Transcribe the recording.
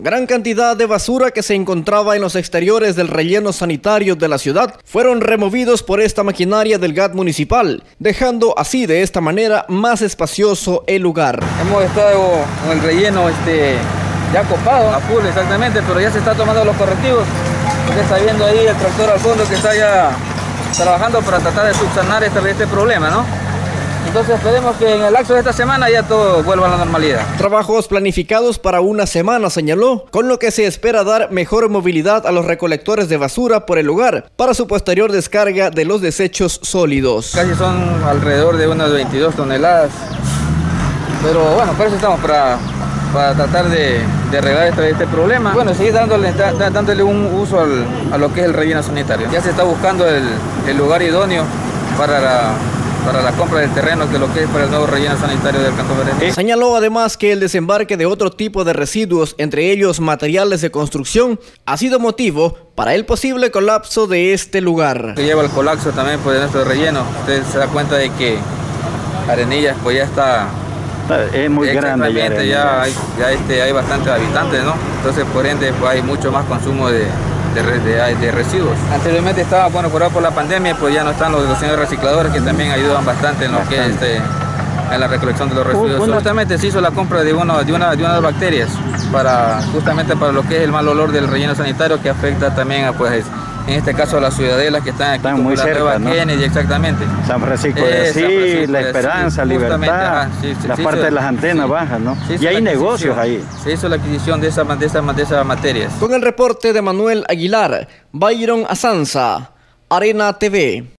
Gran cantidad de basura que se encontraba en los exteriores del relleno sanitario de la ciudad fueron removidos por esta maquinaria del GAT municipal, dejando así de esta manera más espacioso el lugar. Hemos estado con el relleno este, ya copado, a full exactamente, pero ya se está tomando los correctivos. Usted está viendo ahí el tractor al fondo que está ya trabajando para tratar de subsanar este, este problema, ¿no? Entonces esperemos que en el lapso de esta semana ya todo vuelva a la normalidad. Trabajos planificados para una semana, señaló, con lo que se espera dar mejor movilidad a los recolectores de basura por el lugar para su posterior descarga de los desechos sólidos. Casi son alrededor de unas 22 toneladas. Pero bueno, por eso estamos para, para tratar de, de arreglar este, este, problema. Bueno, seguir dándole, dándole un uso al, a lo que es el relleno sanitario. Ya se está buscando el, el lugar idóneo para la para la compra del terreno que lo que es para el nuevo relleno sanitario del Cantón Berenice. Señaló además que el desembarque de otro tipo de residuos, entre ellos materiales de construcción, ha sido motivo para el posible colapso de este lugar. Que lleva el colapso también pues, de nuestro relleno. Usted se da cuenta de que Arenillas pues ya está es muy grande ya, ya, hay, ya este, hay bastantes habitantes, ¿no? Entonces, por ende, pues hay mucho más consumo de, de, residuos. Anteriormente estaba, bueno, por, por la pandemia, pues ya no están los, los señores recicladores que también ayudan bastante en lo que es este, en la recolección de los residuos. Justamente se hizo la compra de, uno, de, una, de unas bacterias para justamente para lo que es el mal olor del relleno sanitario que afecta también a pues en este caso las ciudadelas que están aquí están muy cerca, ¿no? Kennedy, exactamente. San Francisco de Asís, La Esperanza, Libertad, la parte de las antenas bajas, ¿no? Y hay negocios ahí. Se hizo la adquisición de, esa, de, esa, de esas materias. Con el reporte de Manuel Aguilar, Byron Asanza, Arena TV.